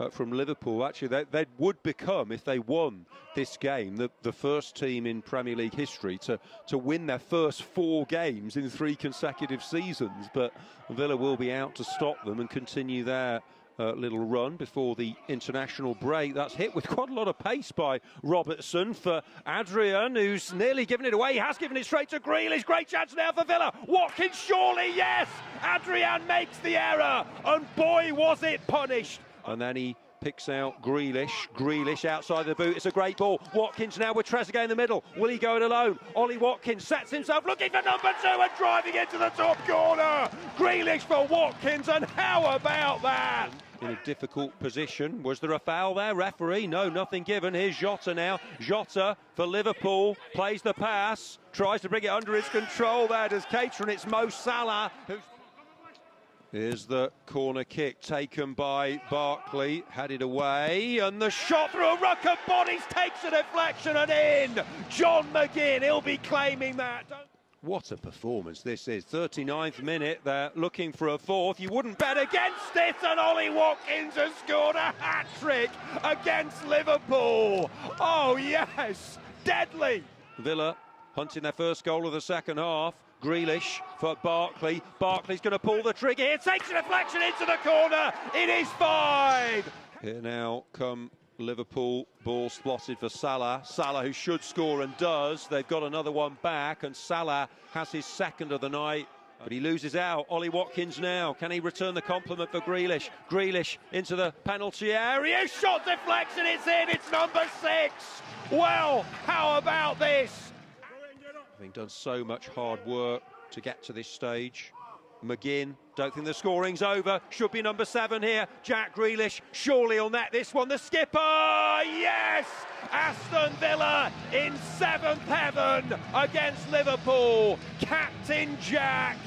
uh, from Liverpool. Actually, they, they, would become, if they won this game, the, the first team in Premier League history to, to win their first four games in three consecutive seasons. But Villa will be out to stop them and continue their uh, little run before the international break. That's hit with quite a lot of pace by Robertson for Adrian, who's nearly given it away. He has given it straight to Grealish. Great chance now for Villa. Watkins, surely, yes! Adrian makes the error, and boy, was it punished. And then he picks out Grealish. Grealish outside the boot. It's a great ball. Watkins now with Trezeguet in the middle. Will he go it alone? Ollie Watkins sets himself looking for number two and driving into the top corner. Grealish for Watkins, and how about that? In a difficult position. Was there a foul there? Referee? No, nothing given. Here's Jota now. Jota for Liverpool plays the pass, tries to bring it under his control. There does Cater, and it's Mo Salah who's Here's the corner kick taken by Barkley, headed away, and the shot through a ruck of bodies takes a deflection and in. John McGinn, he'll be claiming that. What a performance this is. 39th minute, they're looking for a fourth. You wouldn't bet against it, and Ollie Watkins has scored a hat trick against Liverpool. Oh, yes, deadly. Villa hunting their first goal of the second half. Grealish for Barkley. Barkley's going to pull the trigger here, takes a deflection into the corner. It is five. Here now come Liverpool. Ball spotted for Salah. Salah, who should score and does. They've got another one back, and Salah has his second of the night. But he loses out. Ollie Watkins now. Can he return the compliment for Grealish? Grealish into the penalty area. Shot deflection. It's in. It's number six. Well, how about this? Having done so much hard work to get to this stage. McGinn, don't think the scoring's over. Should be number seven here. Jack Grealish, surely on that this one. The skipper, yes! Aston Villa in seventh heaven against Liverpool. Captain Jack.